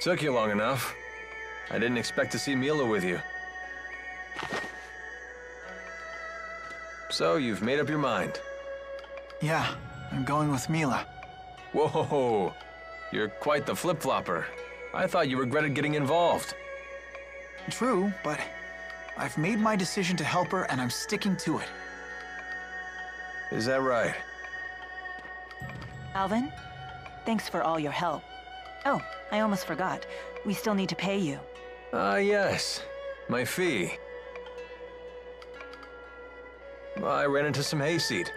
Took you long enough. I didn't expect to see Milla with you. So, you've made up your mind. Yeah, I'm going with Milla. Whoa, you're quite the flip-flopper. I thought you regretted getting involved. True, but I've made my decision to help her and I'm sticking to it. Is that right? Alvin, thanks for all your help. Oh, I almost forgot. We still need to pay you. Ah, yes. My fee. I ran into some hayseed.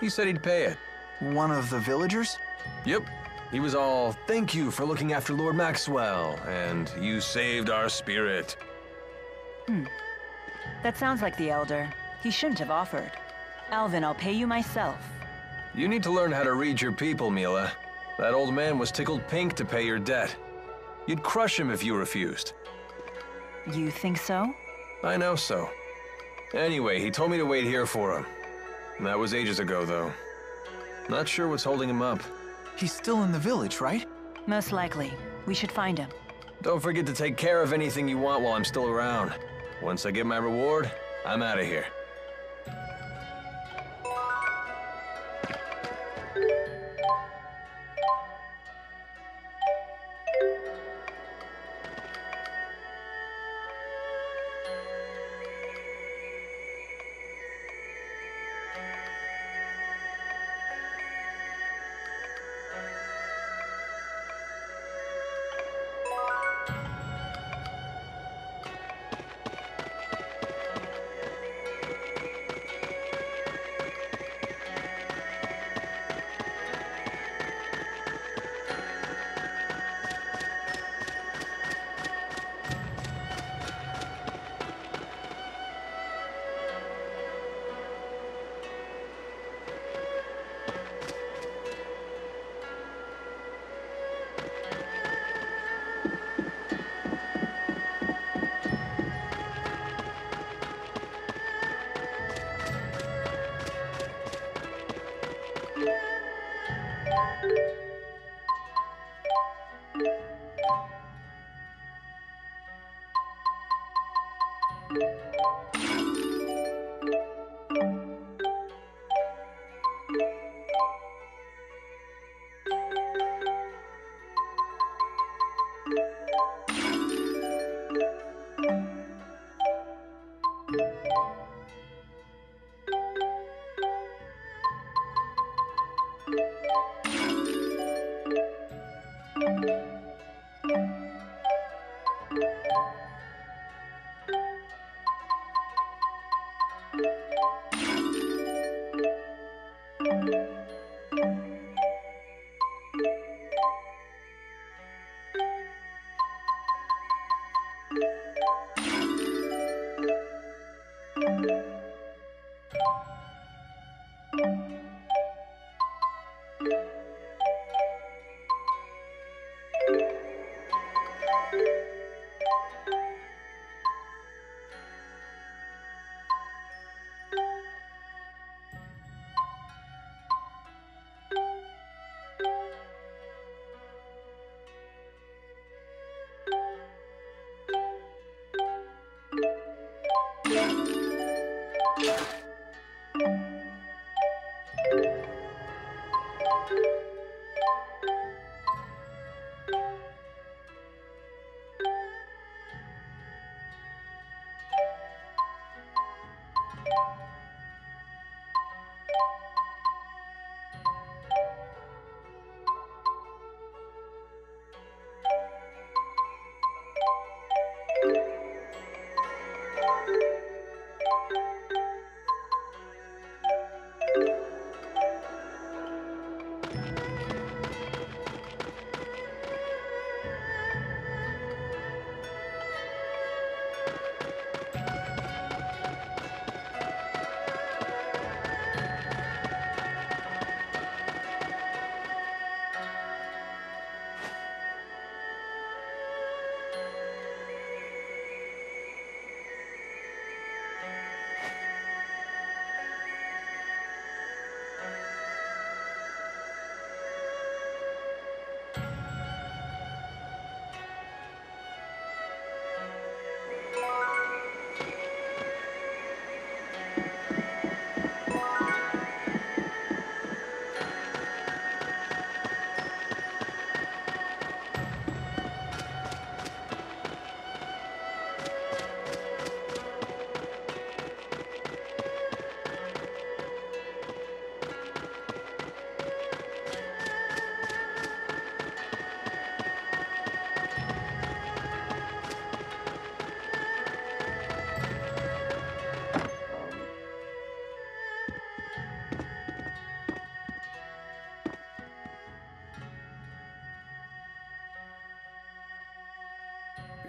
He said he'd pay it. One of the villagers? Yep. He was all, thank you for looking after Lord Maxwell, and you saved our spirit. Hmm. That sounds like the Elder. He shouldn't have offered. Alvin, I'll pay you myself. You need to learn how to read your people, Milla. That old man was tickled pink to pay your debt. You'd crush him if you refused. You think so? I know so. Anyway, he told me to wait here for him. That was ages ago, though. Not sure what's holding him up. He's still in the village, right? Most likely. We should find him. Don't forget to take care of anything you want while I'm still around. Once I get my reward, I'm out of here. Thank you.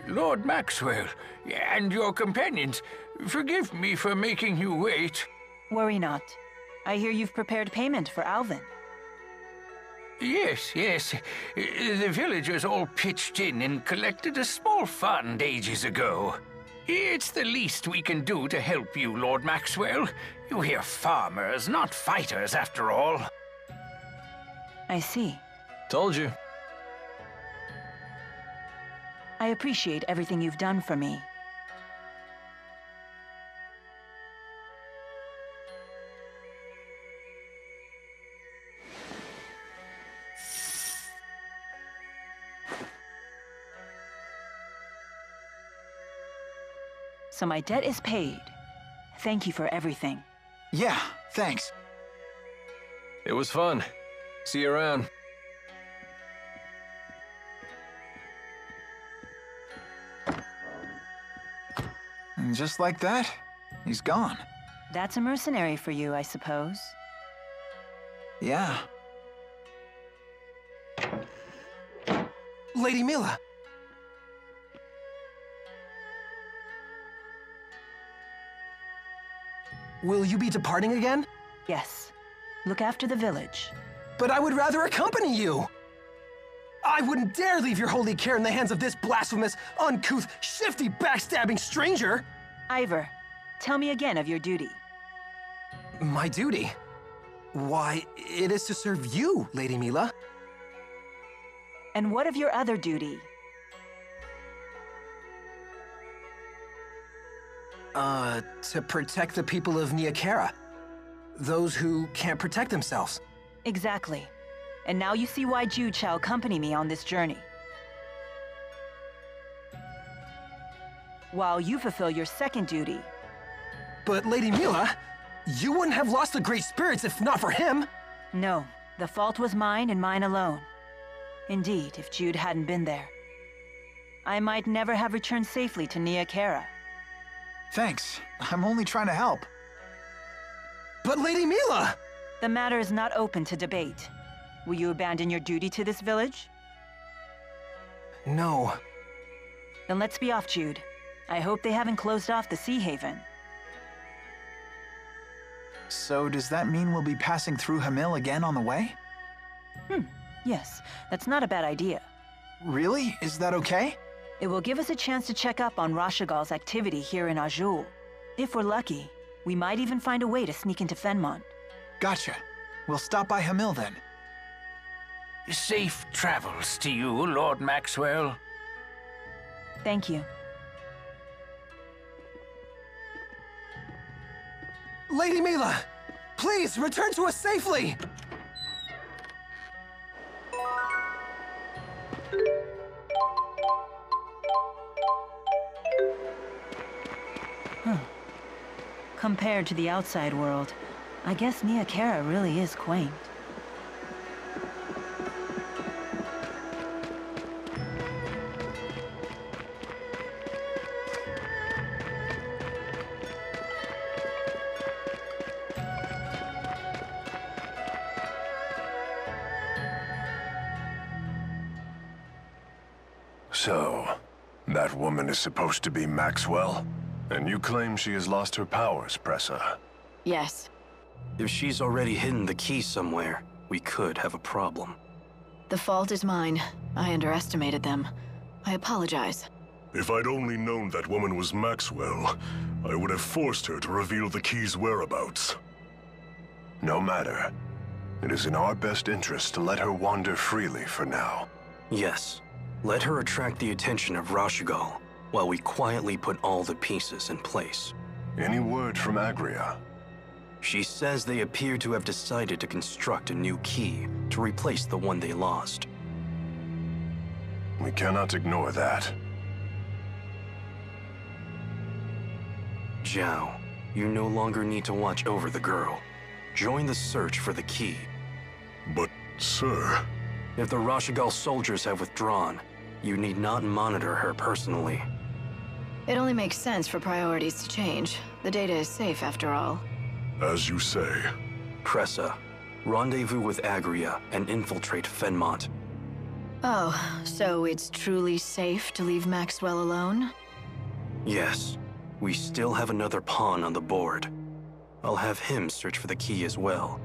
Lord Maxwell, and your companions, forgive me for making you wait. Worry not. I hear you've prepared payment for Alvin. Yes, yes. The villagers all pitched in and collected a small fund ages ago. It's the least we can do to help you, Lord Maxwell. You hear farmers, not fighters, after all. I see. Told you. I appreciate everything you've done for me. So my debt is paid. Thank you for everything. Yeah, thanks. It was fun. See you around. And just like that, he's gone. That's a mercenary for you, I suppose. Yeah. Lady Milla! Will you be departing again? Yes. Look after the village. But I would rather accompany you! I wouldn't dare leave your holy care in the hands of this blasphemous, uncouth, shifty, backstabbing stranger! Ivar, tell me again of your duty. My duty? Why, it is to serve you, Lady Milla. And what of your other duty? Uh, to protect the people of Nia Khera. Those who can't protect themselves. Exactly. And now you see why Jude shall accompany me on this journey. While you fulfill your second duty. But Lady Milla, you wouldn't have lost the Great Spirits if not for him! No, the fault was mine and mine alone. Indeed, if Jude hadn't been there. I might never have returned safely to Nia Khera. Thanks. I'm only trying to help. But Lady Milla! The matter is not open to debate. Will you abandon your duty to this village? No. Then let's be off, Jude. I hope they haven't closed off the Sea Haven. So does that mean we'll be passing through Hamil again on the way? Hmm, yes, that's not a bad idea. Really? Is that okay? It will give us a chance to check up on Rashugal's activity here in Azul. If we're lucky, we might even find a way to sneak into Fennmont. Gotcha. We'll stop by Hamil then. Safe travels to you, Lord Maxwell. Thank you. Lady Milla! Please, return to us safely! Compared to the outside world, I guess Nia Khera really is quaint. So, that woman is supposed to be Maxwell? And you claim she has lost her powers, Presa. Yes. If she's already hidden the key somewhere, we could have a problem. The fault is mine. I underestimated them. I apologize. If I'd only known that woman was Maxwell, I would have forced her to reveal the key's whereabouts. No matter. It is in our best interest to let her wander freely for now. Yes, let her attract the attention of Rashugal, while we quietly put all the pieces in place. Any word from Agria? She says they appear to have decided to construct a new key to replace the one they lost. We cannot ignore that. Jiao, you no longer need to watch over the girl. Join the search for the key. But, sir... If the Rashugal soldiers have withdrawn, you need not monitor her personally. It only makes sense for priorities to change. The data is safe after all. As you say. Presa, rendezvous with Agria and infiltrate Fennmont. Oh, so it's truly safe to leave Maxwell alone? Yes, we still have another pawn on the board. I'll have him search for the key as well.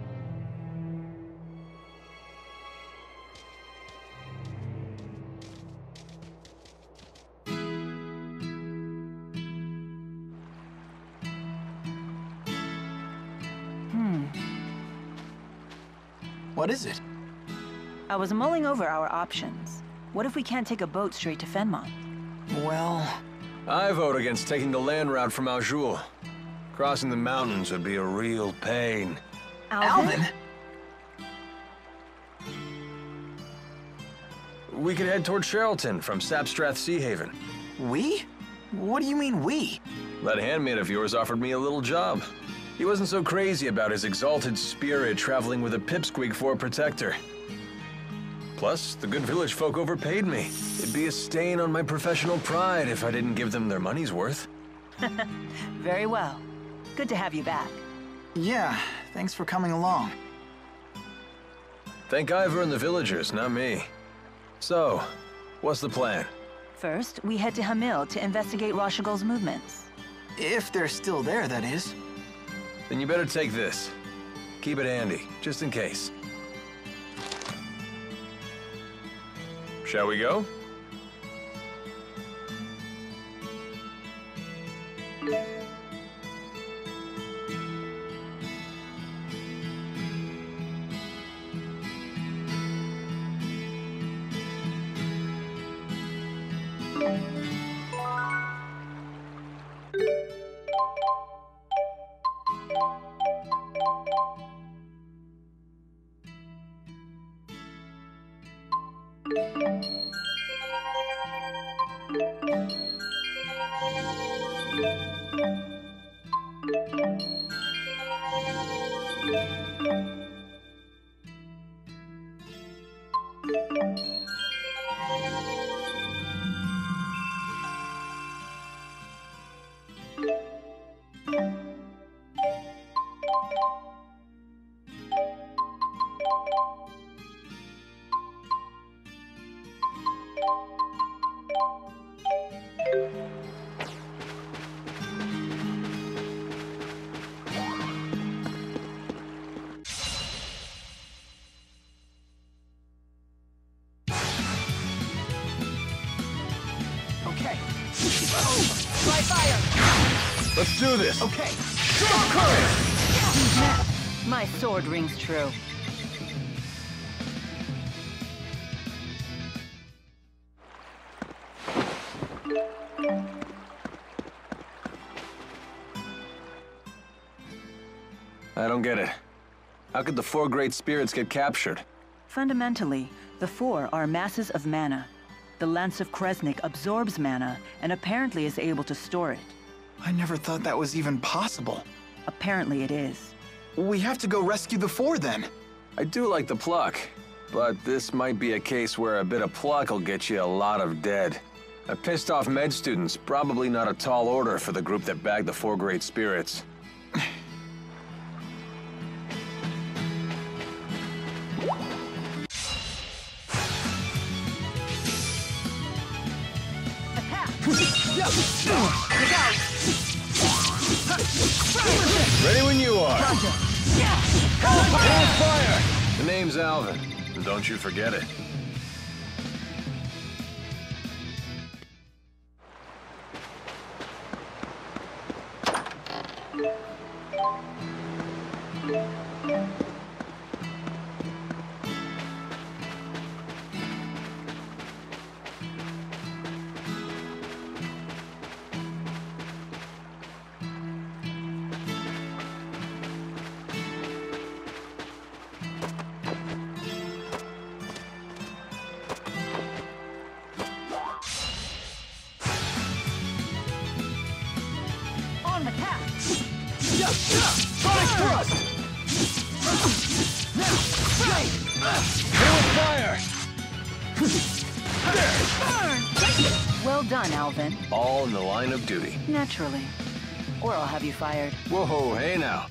What is it? I was mulling over our options. What if we can't take a boat straight to Fennmont? Well, I vote against taking the land route from Aljul. Crossing the mountains would be a real pain. Alvin? We could head toward Sharilton from Sapstrath Sea Haven. We? What do you mean we? That handmaid of yours offered me a little job. He wasn't so crazy about his exalted spirit traveling with a pipsqueak for a protector. Plus, the good village folk overpaid me. It'd be a stain on my professional pride if I didn't give them their money's worth. Very well. Good to have you back. Yeah, thanks for coming along. Thank Ivar and the villagers, not me. So, what's the plan? First, we head to Hamil to investigate Rashugal's movements. If they're still there, that is. Then you better take this. Keep it handy, just in case. Shall we go? Thank you. Okay. Fire. Let's do this! Okay. My sword rings true. I don't get it. How could the four great spirits get captured? Fundamentally, the four are masses of mana. The Lance of Kresnik absorbs mana and apparently is able to store it. I never thought that was even possible. Apparently it is. We have to go rescue the four then. I do like the pluck, but this might be a case where a bit of pluck will get you a lot of dead. A pissed off med student's probably not a tall order for the group that bagged the four great spirits. The name's Alvin, and don't you forget it. Fire! Well done, Alvin. All in the line of duty. Naturally. Or I'll have you fired. Whoa, hey now.